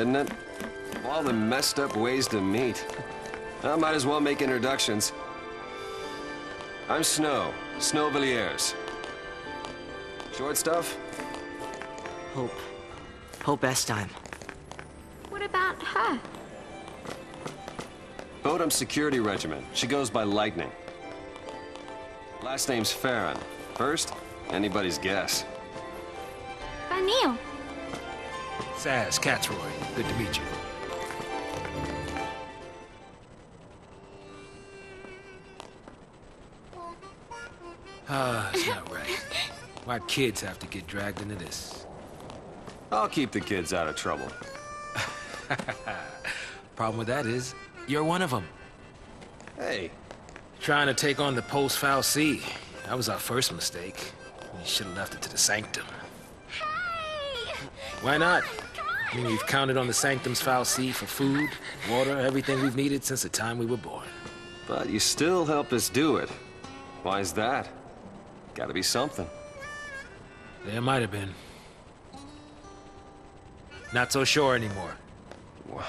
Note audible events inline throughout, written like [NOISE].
Weird, isn't it? Of all the messed up ways to meet. I might as well make introductions. I'm Snow, Snow Villiers. Short stuff? Hope. Hope Estime. What about her? Bodhum Security Regiment. She goes by Lightning. Last name's Farron. First, anybody's guess. O'Neill. Sazh, Katzroy. Good to meet you. Ah, it's not right. Why kids have to get dragged into this? I'll keep the kids out of trouble. [LAUGHS] Problem with that is, you're one of them. Hey, Trying to take on the Pulse fal'Cie. That was our first mistake. We should have left it to the Sanctum. Hey! Why not? We've counted on the Sanctum's fal'Cie for food, water, everything we've needed since the time we were born. but you still helped us do it. Why is that? Gotta be something. There might have been. Not so sure anymore. Wha-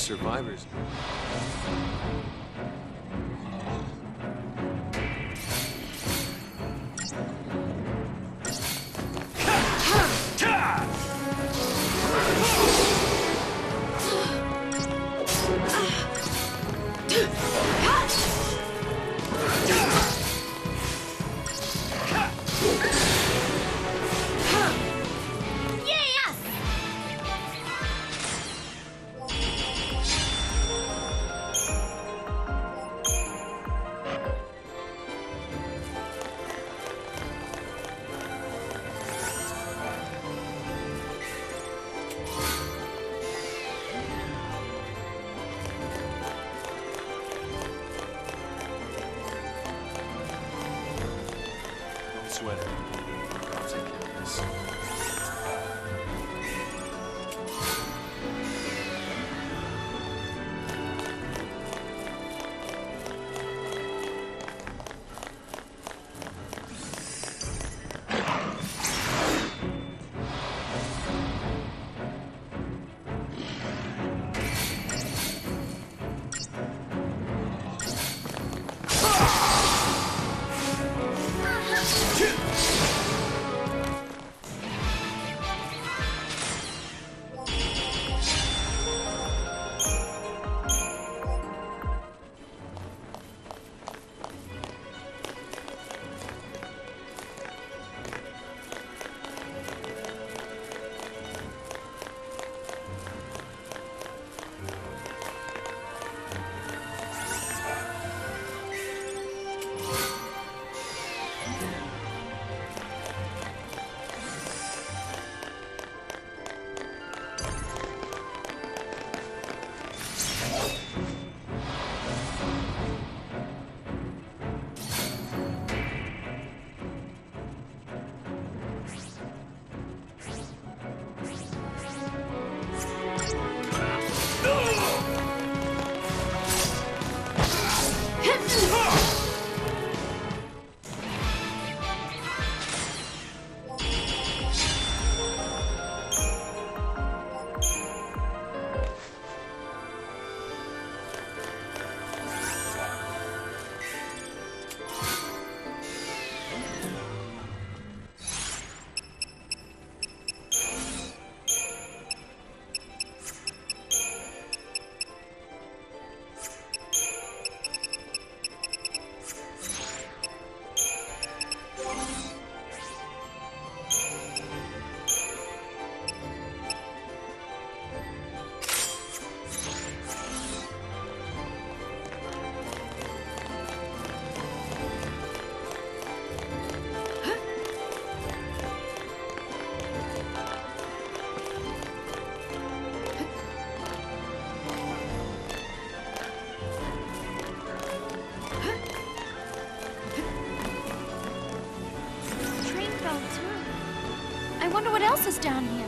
survivors. Don't down here.